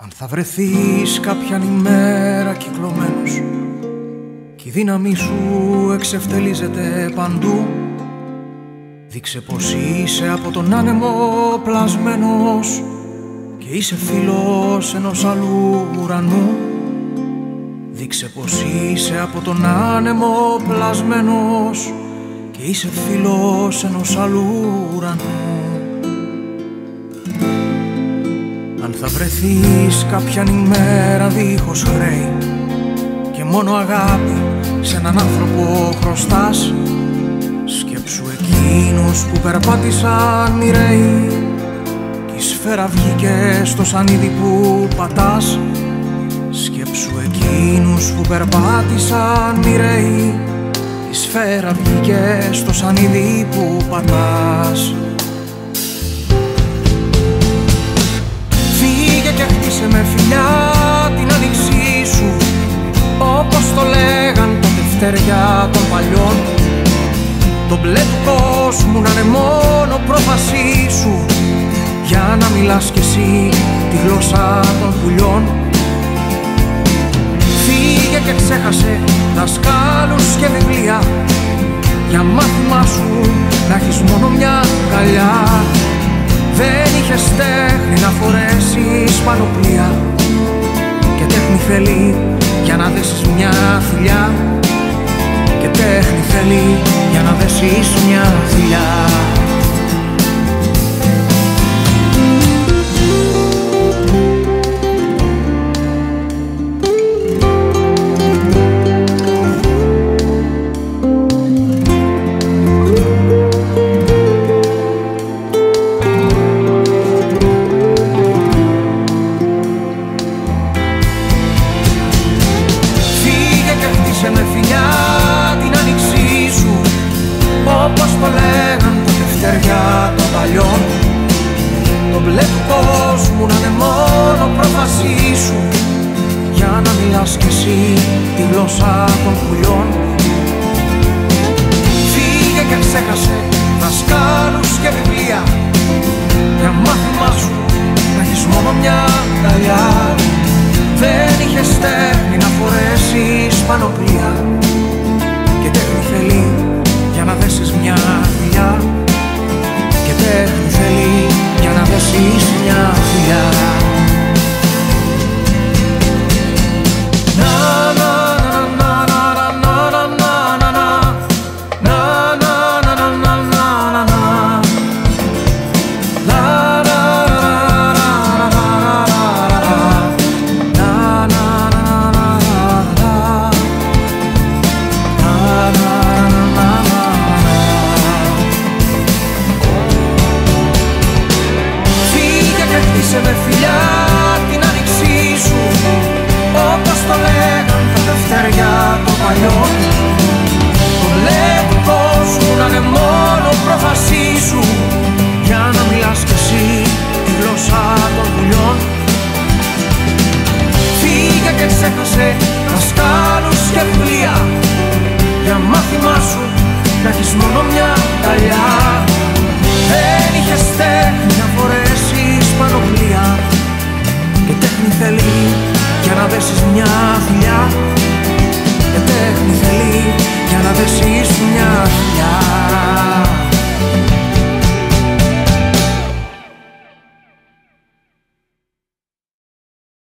Αν θα βρεθείς κάποια ημέρα κυκλωμένος Κι η δύναμη σου εξευτελίζεται παντού Δείξε πως είσαι από τον άνεμο πλασμένος Και είσαι φίλος ενός άλλου ουρανού. Δείξε πως είσαι από τον άνεμο πλασμένος Και είσαι φίλος ενός άλλου ουρανού θα βρεθείς κάποια ημέρα δίχως χρέη Και μόνο αγάπη σε έναν άνθρωπο χρωστάς. Σκέψου εκείνους που περπάτησαν μοιραίοι Κι η σφαίρα βγήκε στο σανίδι που πατάς. Σκέψου εκείνους που περπάτησαν μοιραίοι Η σφαίρα βγήκε στο σανίδι που πατάς σε με φιλιά την άνοιξή σου Όπως το λέγαν τα δευτεριά των παλιών. Το μπλε του κόσμου να είναι μόνο πρόφασή σου Για να μιλάς κι εσύ τη γλώσσα των πουλιών. Φύγε και ξέχασε δασκάλους και βιβλία Για μάθημα σου να έχεις μόνο μια καλιά δεν είχες τέχνη να φορέσεις πανοπλία. Και τέχνη θέλει για να δέσεις μια φιλιά. Και τέχνη θέλει για να δέσεις μια φιλιά Το μπλε του κόσμου να είναι μόνο πρόφασή σου Για να μιλάς κι εσύ τη γλώσσα των πουλιών έχεις μόνο μια καλιά Δεν είχες τέχνη να φορέσεις πανοπλία. Και τέχνη θέλει για να δέσεις μια φιλιά. Και τέχνη θέλει για να δέσεις μια φιλιά